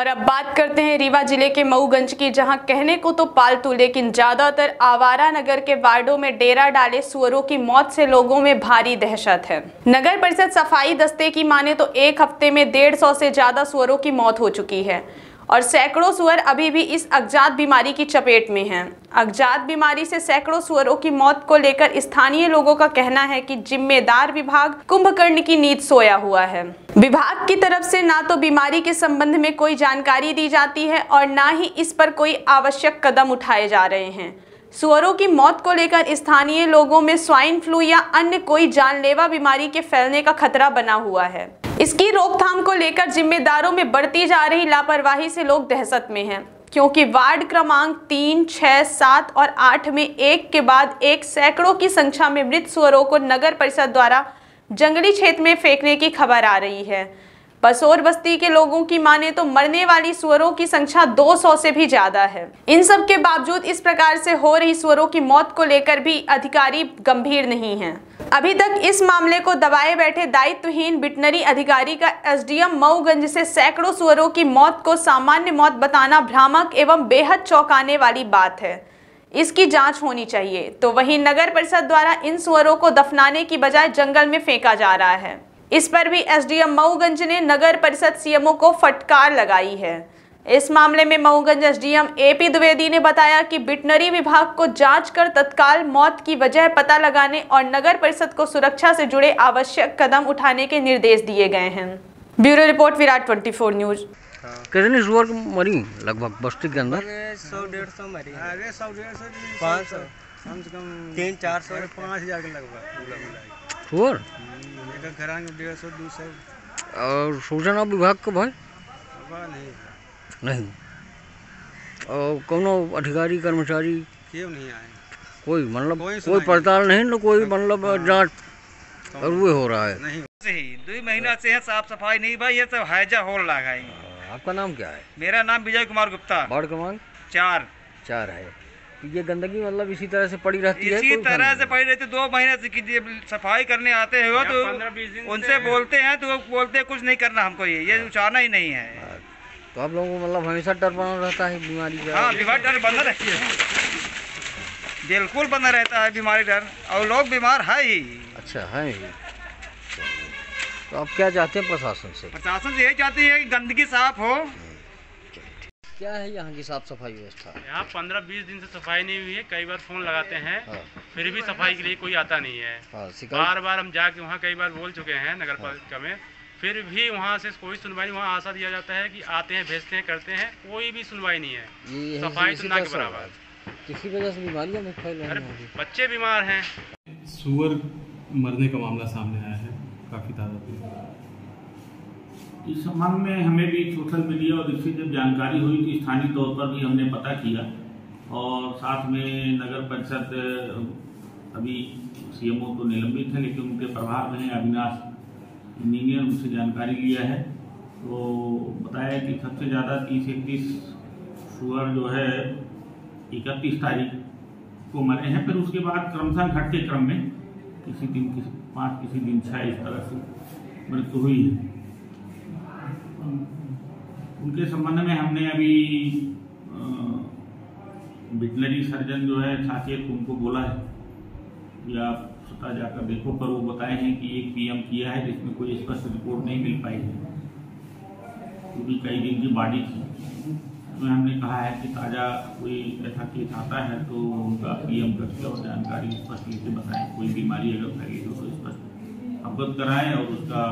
और अब बात करते हैं रीवा ज़िले के मऊगंज की, जहाँ कहने को तो पालतू, लेकिन ज़्यादातर आवारा नगर के वार्डो में डेरा डाले सुअरों की मौत से लोगों में भारी दहशत है। नगर परिषद सफ़ाई दस्ते की माने तो एक हफ़्ते में डेढ़ सौ से ज़्यादा सुअरों की मौत हो चुकी है। और सैकड़ों सुअर अभी भी इस अज्ञात बीमारी की चपेट में हैं। अज्ञात बीमारी से सैकड़ों सुअरों की मौत को लेकर स्थानीय लोगों का कहना है कि जिम्मेदार विभाग कुंभकर्ण की नींद सोया हुआ है। विभाग की तरफ़ से ना तो बीमारी के संबंध में कोई जानकारी दी जाती है और ना ही इस पर कोई आवश्यक कदम उठाए जा रहे हैं। सुअरों की मौत को लेकर स्थानीय लोगों में स्वाइन फ्लू या अन्य कोई जानलेवा बीमारी के फैलने का खतरा बना हुआ है। इसकी रोकथाम को लेकर जिम्मेदारों में बढ़ती जा रही लापरवाही से लोग दहशत में हैं। क्योंकि वार्ड क्रमांक तीन छः सात और आठ में एक के बाद एक सैकड़ों की संख्या में मृत सुअरों को नगर परिषद द्वारा जंगली क्षेत्र में फेंकने की खबर आ रही है। बसोर बस्ती के लोगों की माने तो मरने वाली सुअरों की संख्या 200 से भी ज़्यादा है। इन सब के बावजूद इस प्रकार से हो रही सुअरों की मौत को लेकर भी अधिकारी गंभीर नहीं हैं। अभी तक इस मामले को दबाए बैठे दायित्वहीन बिटनरी अधिकारी का एसडीएम मऊगंज से सैकड़ों सुअरों की मौत को सामान्य मौत बताना भ्रामक एवं बेहद चौंकाने वाली बात है। इसकी जाँच होनी चाहिए। तो वहीं नगर परिषद द्वारा इन सुअरों को दफनाने की बजाय जंगल में फेंका जा रहा है। इस पर भी एसडीएम मऊगंज ने नगर परिषद सीएमओ को फटकार लगाई है। इस मामले में मऊगंज एसडीएम एपी द्विवेदी ने बताया कि बिटनरी विभाग को जाँच कर तत्काल मौत की वजह पता लगाने और नगर परिषद को सुरक्षा से जुड़े आवश्यक कदम उठाने के निर्देश दिए गए हैं। Bureau report Virat 24 news. कितनी सुअर मरी? लगभग बस्ती के अंदर? सौ डेढ़ सौ मरी। अरे सौ डेढ़ सौ पाँच सौ कम से कम तीन चार सौ। पाँच हज़ार के लगभग सुअर हम्म, डेढ़ सौ दो सौ। और सूचना विभाग को भाई? नहीं। नहीं। और कोनो अधिकारी कर्मचारी? क्यों नहीं आए? कोई मतलब कोई कोई पड़ताल नहीं। ना कोई मतलब हाँ। जाँच और वो हो रहा है। नहीं। से ही दो महीना से है साफ़ सफ़ाई नहीं भाई ये सब हैजा होल लगाएँगे। आपका नाम क्या है? मेरा नाम विजय कुमार गुप्ता। वार्ड क्रमांक चार। चार है। तो ये गंदगी मतलब इसी तरह से पड़ी रहती इसी है? इसी तरह से पड़ी रहती है। दो महीने से कि सफ़ाई करने आते हो तो उनसे बोलते हैं तो वो बोलते हैं कुछ नहीं करना हमको ये। ये उचारना ही नहीं है। नहीं? तो आप लोगों को मतलब हमेशा डर बना रहता है बीमारी का। हाँ बीमारी डर बंदा रहती है। बिल्कुल बंदा रहता है बीमारी डर और लोग बीमार है ही। अच्छा है ये। तो आप क्या चाहते हैं प्रशासन से? प्रशासन से यही चाहती है कि गंदगी साफ़ हो। क्या है यहाँ की साफ़ सफ़ाई व्यवस्था? यहाँ पंद्रह बीस दिन से सफ़ाई नहीं हुई है कई बार फ़ोन लगाते हैं हाँ। फिर भी सफ़ाई के लिए कोई आता नहीं है। हाँ बार बार हम जाके वहाँ कई बार बोल चुके हैं नगर पालिका में फिर भी वहाँ से कोई सुनवाई नहीं वहाँ आशा दिया जाता है कि आते हैं भेजते हैं करते हैं कोई भी सुनवाई नहीं है। सफ़ाई तो ना के बराबर। किसी वजह से बीमारियाँ नहीं फैल रही हैं की। बच्चे बीमार हैं। सुअर मरने का मामला सामने आया है काफ़ी तादाद में इस संबंध में हमें भी सोशल मीडिया और इससे जब जानकारी हुई तो स्थानीय तौर पर भी हमने पता किया और साथ में नगर परिषद अभी सीएमओ तो निलंबित है लेकिन उनके प्रभार में है इंजीनियर उनसे जानकारी लिया है। तो बताया कि सबसे ज़्यादा तीस, इकतीस सुअर जो है, इकतीस तारीख को मरे हैं। फिर उसके बाद क्रमशः घटते क्रम में किसी दिन, किसी पाँच, किसी दिन छः इस तरह से मृत्यु हुई है। उनके संबंध में हमने अभी वेटनरी सर्जन जो है साकेत उनको बोला है। कि आप जाकर देखो, पर वो बताए हैं कि एक पीएम किया है जिसमें कोई स्पष्ट रिपोर्ट नहीं मिल पाई है। क्योंकि तो कई दिन की बॉडी थी। उसमें हमने कहा है कि ताज़ा कोई ऐसा केस आता है तो उनका पीएम करके और जानकारी स्पष्ट से बताएँ। कोई बीमारी अगर फैली हो तो स्पष्ट। अवगत कराएँ और उसका